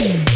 Bye.